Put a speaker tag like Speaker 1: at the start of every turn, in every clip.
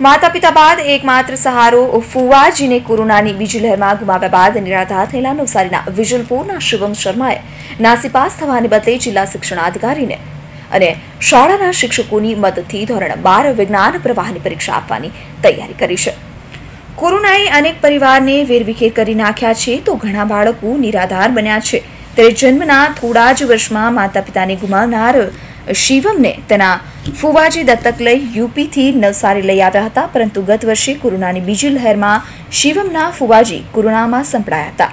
Speaker 1: માતા પિતા બાદ એકમાત્ર સહારો ફુવાજીને કોરોનાની બીજી લહેરમાં ગુમાવ્યા બાદ નિરાધાર થયેલા નવસારીના વિજલપુરના શિવમ શર્માએ નાસીપાસ થવાને બદલે જિલ્લા શિક્ષણાધિકારીને અને શાળાના શિક્ષકોની મદદથી ધોરણ બાર વિજ્ઞાન પ્રવાહની પરીક્ષા આપવાની તૈયારી કરી છે. કોરોનાએ અનેક પરિવારને વેરવિખેર કરી નાખ્યા છે, તો ઘણા બાળકો નિરાધાર બન્યા છે. ત્યારે જન્મના થોડા જ વર્ષમાં માતા પિતાને ગુમાવનાર શિવમને તેના ફુવાજી દત્તક લઈ યુપીથી નવસારી લઈ આવ્યા હતા, પરંતુ ગત વર્ષે કોરોનાની બીજી લહેરમાં શિવમના ફુવાજી કોરોનામાં સંપડાયા હતા.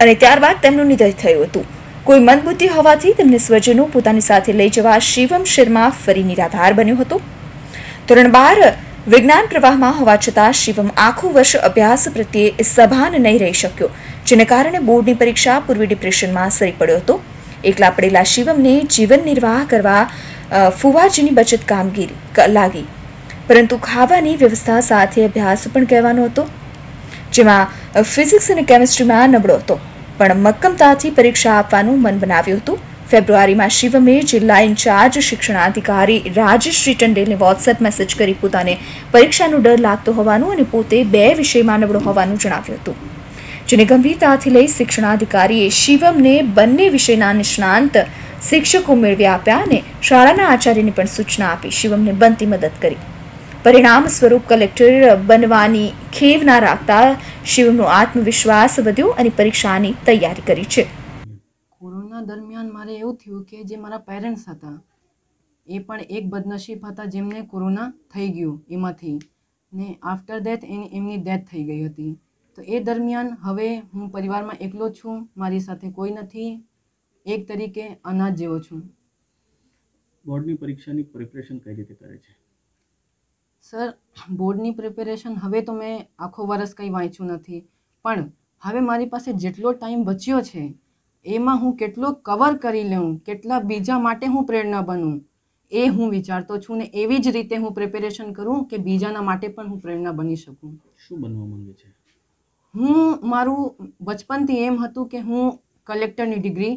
Speaker 1: અને ત્યારબાદ તેમનું નિધન થયું હતું. કોઈ મંદબુદ્ધિ હોવાથી તેમને સ્વજનો પોતાની સાથે લઈ જવા શિવમ શર્મા ફરી નિરાધાર બન્યો હતો. ધોરણ બાર વિજ્ઞાન પ્રવાહમાં હોવા છતાં શિવમ આખું વર્ષ અભ્યાસ પ્રત્યે સભાન નહીં રહી શક્યો. જેને કારણે બોર્ડની પરીક્ષા પૂર્વી ડિપ્રેશનમાં સરી પડ્યો હતો. એકલા પડેલા શિવમને જીવન નિર્વાહ કરવા ફુવાજીની બચત કામગીરી લાગી. પરંતુ ખાવાની વ્યવસ્થા સાથે અભ્યાસ પણ કહેવાનો હતો, જેમાં ફિઝિક્સ અને કેમિસ્ટ્રીમાં નબળો હતો. પણ મક્કમતાથી પરીક્ષા આપવાનું મન બનાવ્યું હતું. ફેબ્રુઆરીમાં શિવમે જિલ્લા ઇન્ચાર્જ શિક્ષણાધિકારી રાજશ્રી ટંડેલને વોટ્સએપ મેસેજ કરી પોતાને પરીક્ષાનો ડર લાગતો હોવાનું અને પોતે બે વિષયમાં નબળો હોવાનું જણાવ્યું હતું. જેને ગંભીરતાથી લઈ શિક્ષણાધિકારીએ શિવમને બંને વિષયના નિષ્ણાંત શિક્ષકો મેળવી આપ્યા અને શાળાના આચાર્યને પણ સૂચના આપી શિવમને બનતી મદદ કરી. પરિણામ સ્વરૂપ કલેક્ટર બનવાની ખેવ ના રાખતા શિવમનો આત્મવિશ્વાસ વધ્યો અને પરીક્ષાની તૈયારી કરી છે.
Speaker 2: કોરોના દરમિયાન મારે એવું થયું કે જે મારા પેરેન્ટ્સ હતા, એ પણ એક બદનસીબ હતા જેમને કોરોના થઈ ગયું એમાંથી. ને આફ્ટર ડેથ એમની ડેથ થઈ ગઈ હતી. તો એ દરમિયાન હવે હું પરિવારમાં એકલો છું મારી સાથે કોઈ નથી એક તરીકે અનાજ જેવો છું.
Speaker 3: બોર્ડની પરીક્ષાની પ્રિપરેશન કઈ રીતે કરે છે?
Speaker 2: સર બોર્ડની પ્રિપેરેશન હવે તો મેં આખો વર્ષ કંઈ વાંચ્યું નથી પણ હવે મારી પાસે જેટલો ટાઈમ બચ્યો છે એમાં હું કેટલો કવર કરી લઉં કેટલા બીજા માટે હું પ્રેરણા બનું એ હું વિચારતો છું ને એવી જ રીતે હું પ્રિપેરેશન કરું કે બીજાના માટે પણ હું પ્રેરણા બની શકું.
Speaker 3: શું બનવા માંગે છે?
Speaker 2: હું મારું બચપનથી એમ હતું કે હું કલેક્ટરની ડિગ્રી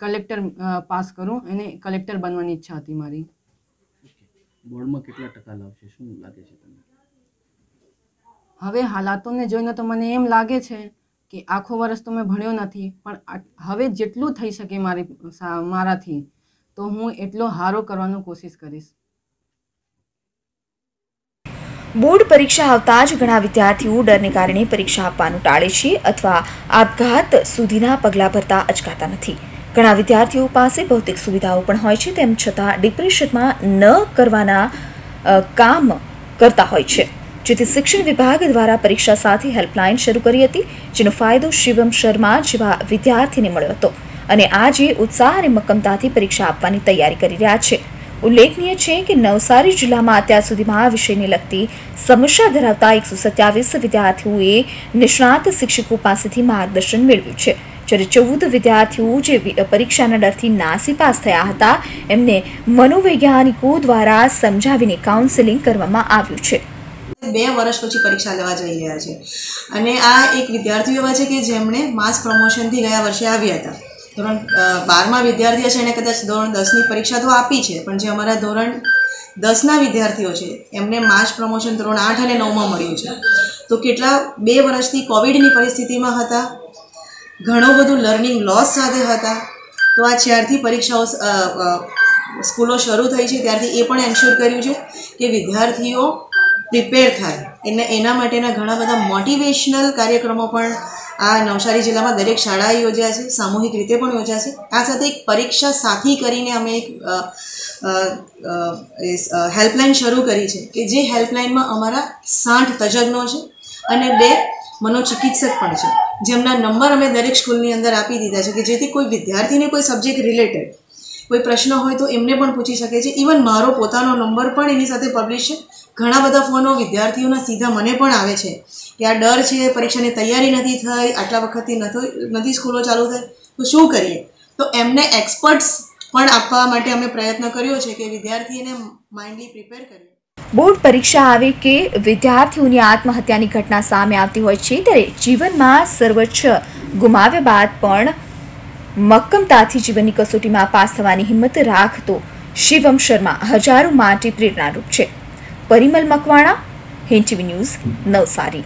Speaker 2: કલેક્ટર પાસ કરું અને કલેક્ટર બનવાની ઈચ્છા હતી મારી.
Speaker 3: બોર્ડમાં કેટલા ટકા લાવશે? શું લાગે છે તમને?
Speaker 2: હવે હાલાતોને જોઈને તો મને એમ લાગે છે કે આખો વર્ષ તો મેં ભણ્યો નથી પણ હવે જેટલું થઈ શકે મારી મારાથી તો હું એટલો હારો કરવાનો કોશિશ કરીશ.
Speaker 1: બોર્ડ પરીક્ષા આવતા જ ઘણા વિદ્યાર્થીઓ ડરને કારણે પરીક્ષા આપવાનું ટાળે છે અથવા આપઘાત સુધીના પગલાં ભરતા અચકાતા નથી. ઘણા વિદ્યાર્થીઓ પાસે ભૌતિક સુવિધાઓ પણ હોય છે, તેમ છતાં ડિપ્રેશનમાં ન કરવાના કામ કરતા હોય છે. જેથી શિક્ષણ વિભાગ દ્વારા પરીક્ષા સાથે હેલ્પલાઇન શરૂ કરી હતી, જેનો ફાયદો શિવમ શર્મા જેવા વિદ્યાર્થીને મળ્યો હતો. અને આજે ઉત્સાહ અને મક્કમતાથી પરીક્ષા આપવાની તૈયારી કરી રહ્યા છે. ઉલ્લેખનીય છે કે નવસારી જિલ્લામાં અત્યાર સુધીમાં આ વિષયને લગતી સમસ્યા ધરાવતા એકસો સત્યાવીસ વિદ્યાર્થીઓએ નિષ્ણાત શિક્ષકો પાસેથી માર્ગદર્શન મેળવ્યું છે. જ્યારે ચૌદ વિદ્યાર્થીઓ જે પરીક્ષાના ડરથી નાસીપાસ થયા હતા, એમને મનોવૈજ્ઞાનિકો દ્વારા સમજાવીને કાઉન્સેલિંગ કરવામાં આવ્યું છે.
Speaker 4: બે વર્ષ પછી પરીક્ષા લેવા જઈ રહ્યા છે. અને આ એક વિદ્યાર્થીઓ એવા છે કે જેમણે માસ પ્રમોશનથી ગયા વર્ષે આવ્યા હતા. ધોરણ બારમાં વિદ્યાર્થીઓ છે એને કદાચ ધોરણ દસની પરીક્ષા તો આપી છે, પણ જે અમારા ધોરણ દસના વિદ્યાર્થીઓ છે, એમને માર્ચ પ્રમોશન ધોરણ આઠ અને નવમાં મળ્યું છે. તો કેટલા, બે વર્ષથી કોવિડની પરિસ્થિતિમાં હતા, ઘણું બધું લર્નિંગ લોસ સાથે હતા, તો આ જ્યારથી પરીક્ષાઓ સ્કૂલો શરૂ થઈ છે, ત્યારથી એ પણ એન્શ્યોર કર્યું છે કે વિદ્યાર્થીઓ પ્રિપેર થાય. એટલે એના માટેના ઘણા બધા મોટિવેશનલ કાર્યક્રમો પણ આ નવસારી જિલ્લામાં દરેક શાળાએ યોજ્યા છે, સામૂહિક રીતે પણ યોજ્યા છે. આ સાથે એક પરીક્ષા સાથી કરીને અમે એક હેલ્પલાઇન શરૂ કરી છે કે જે હેલ્પલાઇનમાં અમારા સાઠ તજજ્ઞો છે અને બે મનોચિકિત્સક પણ છે. જેમના નંબર અમે દરેક સ્કૂલની અંદર આપી દીધા છે કે જેથી કોઈ વિદ્યાર્થીને કોઈ સબ્જેક્ટ રિલેટેડ કોઈ પ્રશ્ન હોય તો એમને પણ પૂછી શકે છે. ઇવન મારો પોતાનો નંબર પણ એની સાથે પબ્લિશ છે. ઘણા બધા ફોનો વિદ્યાર્થીઓના સીધા મને પણ આવે છે કે આ ડર છે, પરીક્ષાની તૈયારી નથી થઈ, આટલા વખતથી નથી નથી સ્કૂલો ચાલુ થઈ, તો શું કરીએ? તો એમને એક્સપર્ટ્સ પણ આપવા માટે અમે પ્રયત્ન કર્યો છે કે વિદ્યાર્થીને માઇન્ડલી પ્રિપેર કરીએ.
Speaker 1: બોર્ડ પરીક્ષા આવે કે વિદ્યાર્થીઓની આત્મહત્યાની ઘટના સામે આવતી હોય છે ત્યારે જીવનમાં સર્વોચ્ચ ગુમાવ્યા બાદ પણ મક્કમતાથી જીવનની કસોટીમાં પાસ થવાની હિંમત રાખતો શિવમ શર્મા હજારો માટે પ્રેરણારૂપ છે. परिमल मकवाणा हे हेंची न्यूज नवसारी.